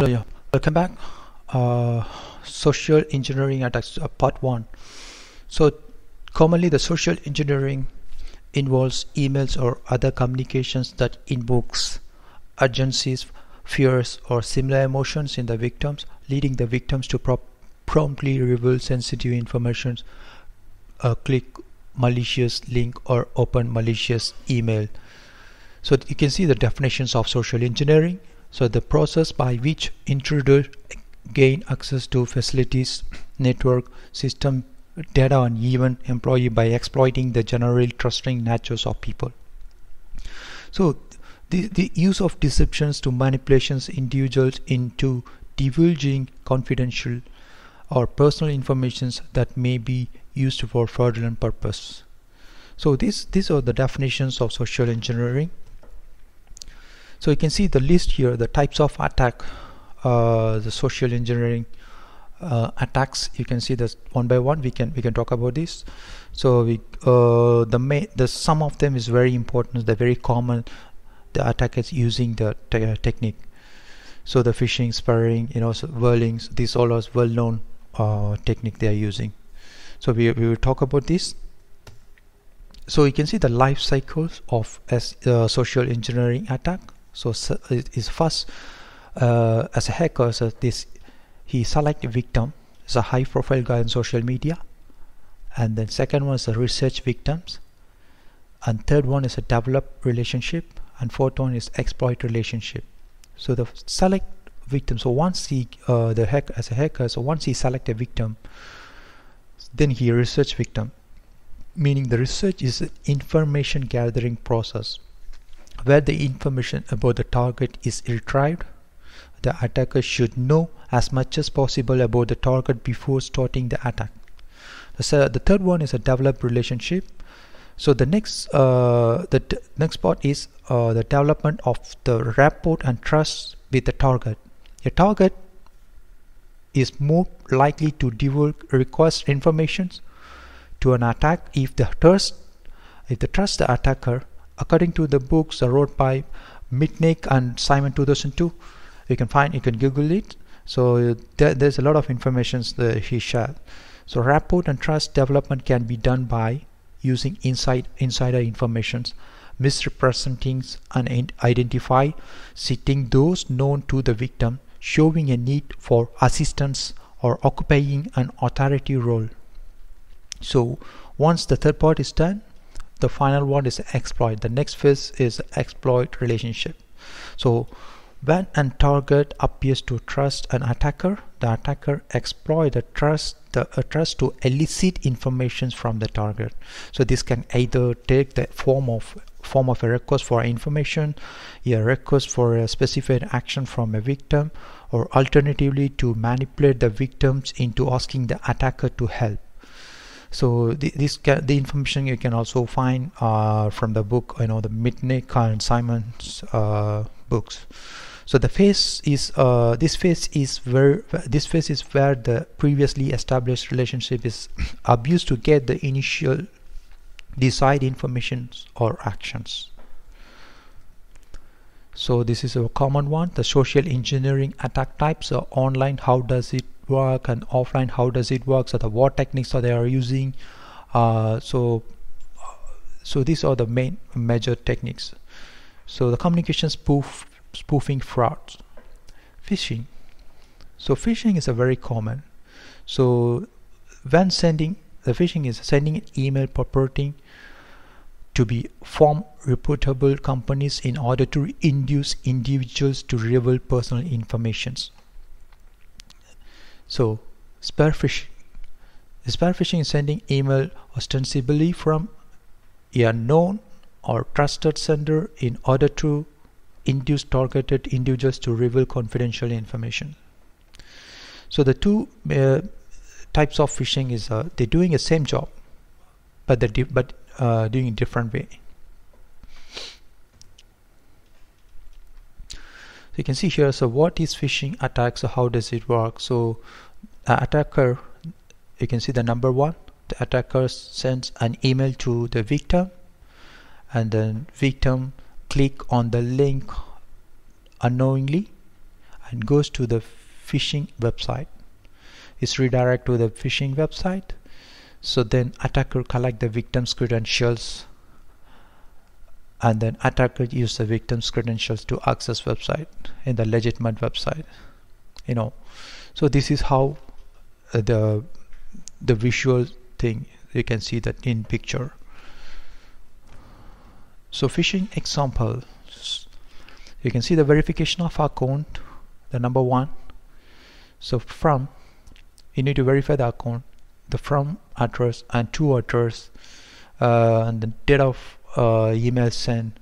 Hello, yeah. welcome back. Uh, social engineering attacks, uh, part one. So, commonly the social engineering involves emails or other communications that invokes urgencies, fears, or similar emotions in the victims, leading the victims to pro promptly reveal sensitive information, uh, click malicious link, or open malicious email. So you can see the definitions of social engineering. So the process by which intruders gain access to facilities, network, system, data and even employee by exploiting the general trusting natures of people. So the, the use of deceptions to manipulations individuals into divulging confidential or personal informations that may be used for fraudulent purpose. So these these are the definitions of social engineering. So you can see the list here, the types of attack, uh, the social engineering uh, attacks. You can see this one by one. We can we can talk about this. So we uh, the main the some of them is very important. They're very common. The attackers using the te technique. So the phishing, sparring, you know, so whalings. These all are well-known uh, technique they are using. So we we will talk about this so you can see the life cycles of uh, social engineering attack so it is first uh, as a hacker so this he select victim is a high profile guy on social media. And then second one is a research victims. And third one is a develop relationship. And fourth one is exploit relationship. So the select victim so once he uh, the hack as a hacker so once he select a victim then he research victim. Meaning the research is an information gathering process where the information about the target is retrieved the attacker should know as much as possible about the target before starting the attack. So the third one is a developed relationship. So the next uh, the next part is uh, the development of the rapport and trust with the target. A target is more likely to divulge request information to an attack if the trust if the trust the attacker according to the books wrote by Mitnick and Simon 2002 you can find you can google it. So there, there's a lot of information that he shared. So rapport and trust development can be done by using inside insider informations misrepresenting and identify sitting those known to the victim showing a need for assistance or occupying an authority role. So once the third part is done the final one is exploit. The next phase is exploit relationship. So when a target appears to trust an attacker the attacker exploit the trust the uh, trust to elicit information from the target. So this can either take the form of form of a request for information a request for a specific action from a victim or alternatively to manipulate the victims into asking the attacker to help so the, this the information you can also find uh, from the book you know the Mitnick and Simon's uh, books. So the phase is uh, this phase is where this phase is where the previously established relationship is abused to get the initial desired information or actions. So this is a common one. The social engineering attack types so online. How does it work and offline how does it work? So the what techniques are they are using? Uh, so so these are the main major techniques. So the communication spoof spoofing fraud phishing. So phishing is a very common. So when sending the phishing is sending an email purporting to be from reputable companies in order to induce individuals to reveal personal informations so spear phishing. Spear phishing is sending email ostensibly from a known or trusted sender in order to induce targeted individuals to reveal confidential information. So the two uh, types of phishing is uh, they're doing the same job, but they're but uh, doing a different way. So you can see here, so what is phishing attack? So how does it work? So the attacker, you can see the number one, the attacker sends an email to the victim and then victim click on the link unknowingly and goes to the phishing website it's redirect to the phishing website so then attacker collect the victim's credentials and then attacker use the victim's credentials to access website in the legitimate website you know. So this is how uh, the the visual thing you can see that in picture. So phishing example. You can see the verification of account the number one. So from you need to verify the account the from address and to address uh, and the date of uh, email sent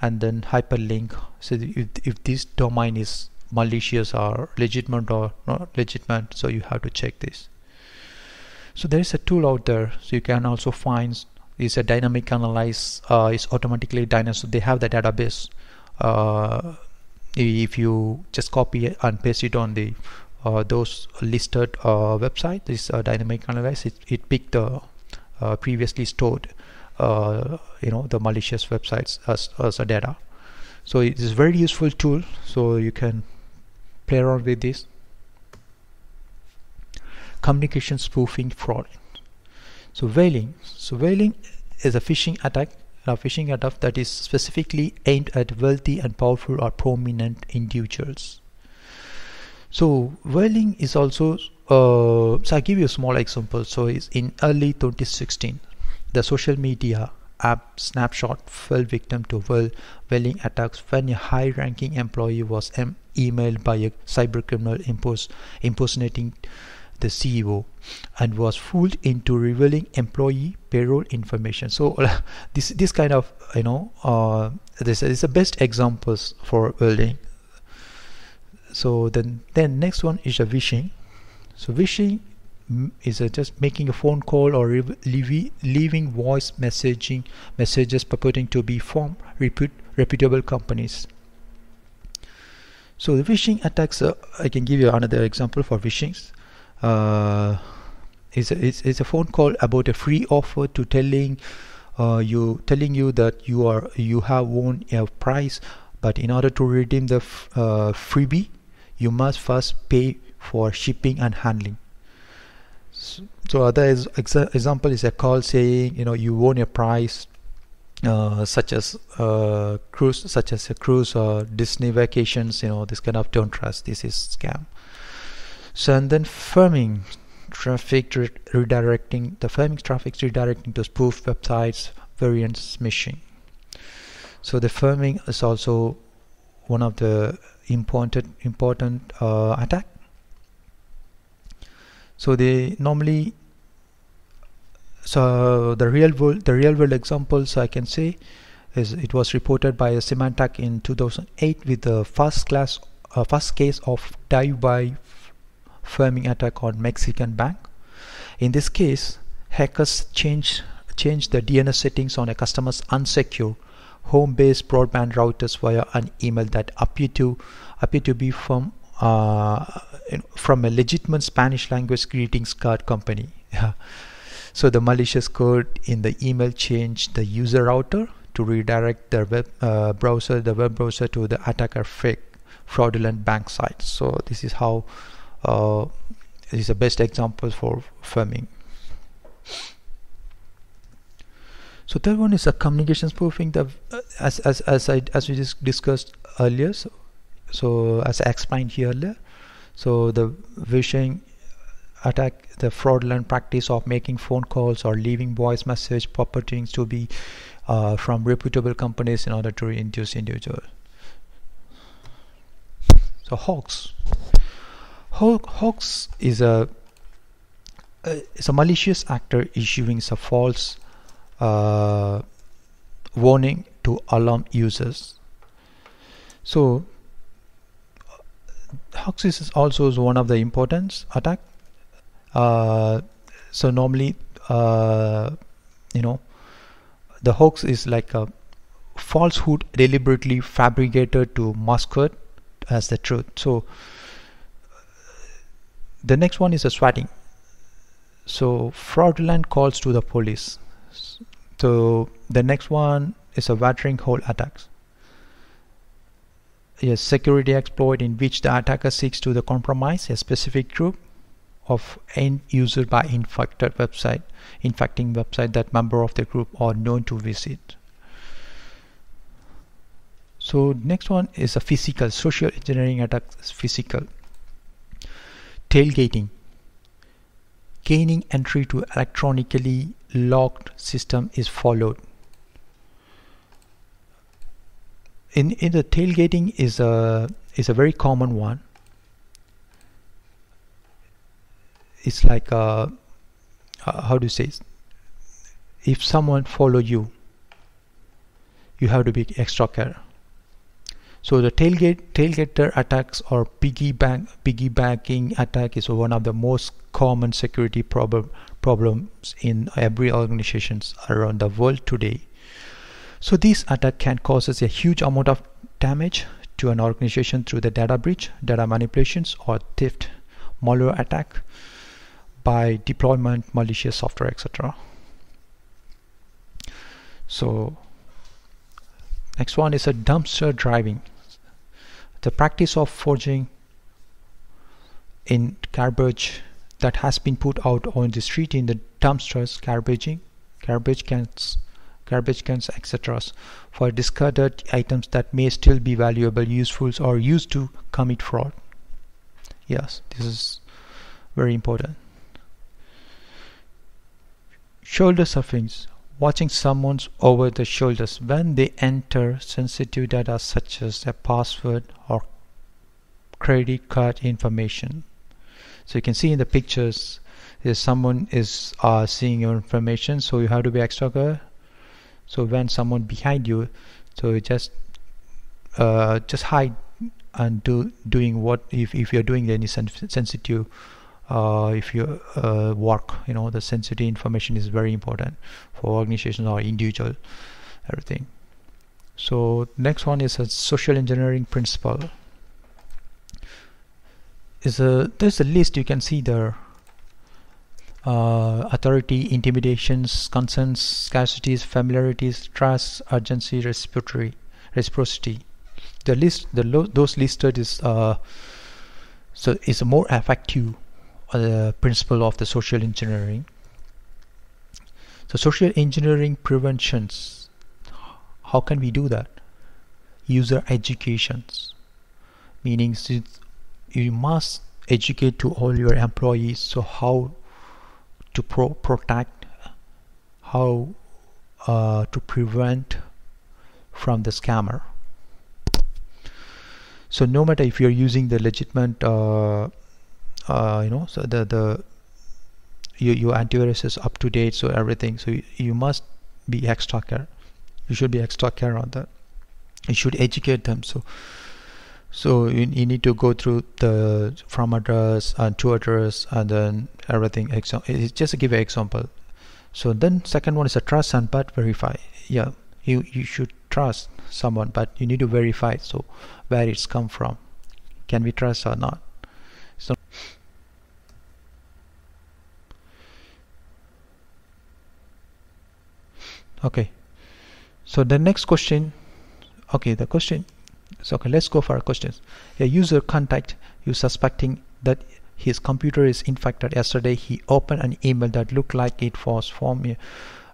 and then hyperlink. So if, if this domain is malicious or legitimate or not legitimate so you have to check this. So there is a tool out there. So you can also find is a dynamic analyze uh, is automatically dynamic. So they have the database. Uh, if you just copy and paste it on the uh, those listed uh, website this uh, dynamic analyze it, it picked the uh, previously stored you know the malicious websites as, as a data. So it is very useful tool so you can play around with this. Communication spoofing fraud. So whaling so whaling is a phishing attack a phishing attack that is specifically aimed at wealthy and powerful or prominent individuals. So whaling is also uh, so I give you a small example. So it's in early 2016 the social media app Snapchat fell victim to whaling attacks when a high-ranking employee was emailed by a cybercriminal impos impersonating the CEO and was fooled into revealing employee payroll information. So this this kind of you know uh, this is the best examples for whaling. So then then next one is a vishing. So vishing is just making a phone call or leaving, leaving voice messaging messages purporting to be from reput reputable companies. So the vishing attacks, uh, I can give you another example for vishing. Uh, it's, a, it's, it's a phone call about a free offer to telling uh, you telling you that you are you have won a prize, but in order to redeem the uh, freebie, you must first pay for shipping and handling. So, other exa example is a call saying you know you won a prize uh, such as uh, cruise, such as a cruise or Disney vacations, you know, this kind of don't trust. This is scam. So and then pharming traffic re redirecting the pharming traffic redirecting to spoof websites, variant smishing. So the pharming is also one of the important important uh, attack. So they normally so the real world the real world examples I can say is it was reported by a Symantec in 2008 with the first class uh, first case of drive-by pharming attack on Mexican bank. In this case, hackers changed changed the DNS settings on a customer's unsecure home-based broadband routers via an email that appeared to appear to be from from a legitimate Spanish language greetings card company. So the malicious code in the email changed the user router to redirect the web uh, browser, the web browser to the attacker fake fraudulent bank site. So this is how uh, this is the best example for pharming. So third one is a communication spoofing. The uh, as as as I as we just discussed earlier. So, so as I explained here. So the vishing attack the fraudulent practice of making phone calls or leaving voice message purporting to be uh, from reputable companies in order to induce individual. So hoax. hoax is a uh, is a malicious actor issuing a false uh, warning to alarm users. So hoax is also one of the important attack. Uh, so normally uh, you know the hoax is like a falsehood deliberately fabricated to masquerade as the truth. So the next one is a swatting. So fraudulent calls to the police. So the next one is a watering hole attacks a security exploit in which the attacker seeks to the compromise a specific group of end user by infected website infecting website that member of the group are known to visit. So next one is a physical social engineering attack physical. Tailgating. Gaining entry to electronically locked system is followed in in the tailgating is a is a very common one. It's like uh, uh, how do you say It? if someone follow you you have to be extra care so the tailgate tailgater attacks or piggyback piggybacking attack is one of the most common security problem problems in every organizations around the world today so this attack can cause a huge amount of damage to an organization through the data breach data manipulations or theft malware attack by deployment, malicious software, etc. So next one is a dumpster diving. The practice of forging in garbage that has been put out on the street in the dumpsters, garbaging, garbage cans, garbage cans, etc. for discarded items that may still be valuable, useful, or used to commit fraud. Yes, this is very important. Shoulder surfing watching someone's over the shoulders when they enter sensitive data such as a password or credit card information. So you can see in the pictures if someone is uh, seeing your information so you have to be extra. So when someone behind you so just uh, just hide and do doing what if, if you're doing any sen sensitive uh, if you uh, work you know the sensitive information is very important for organizations or individual everything. So next one is a social engineering principle. Is a there's a list you can see there uh, authority intimidations concerns scarcities familiarities trust urgency reciprocity reciprocity the list the those listed is uh, so it's more effective the principle of the social engineering. So social engineering preventions, how can we do that? User educations, meaning you must educate to all your employees so how to pro protect, how uh, to prevent from the scammer. So no matter if you're using the legitimate uh, uh, you know so the the your, your antivirus is up to date so everything so you, you must be extra care you should be extra care on that you should educate them so so you, you need to go through the from address and to address and then everything it's just give an example. So then second one is a trust and but verify. Yeah you you should trust someone but you need to verify so where it's come from. Can we trust or not? So okay. So the next question okay the question so okay let's go for our questions. A user contact you suspecting that his computer is infected. Yesterday he opened an email that looked like it was from your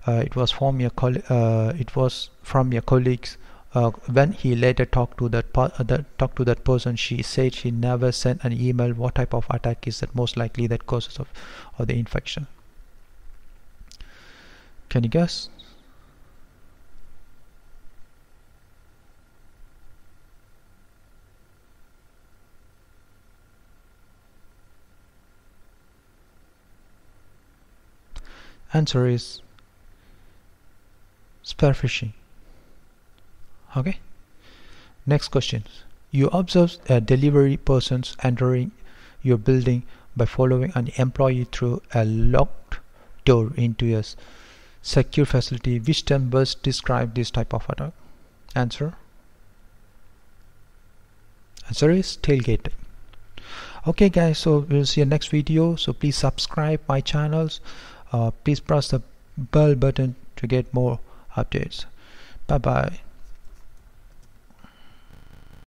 uh, it was from your uh, it was from your colleagues. Uh, when he later talked to that, uh, that talked to that person she said she never sent an email what type of attack is that most likely that causes of, of the infection. Can you guess answer is spear phishing okay? Next question. You observe a delivery persons entering your building by following an employee through a locked door into a secure facility. Which term best describe this type of attack? Answer? Answer is tailgating okay guys so we'll see you next video. So please subscribe my channels uh, please press the bell button to get more updates. Bye bye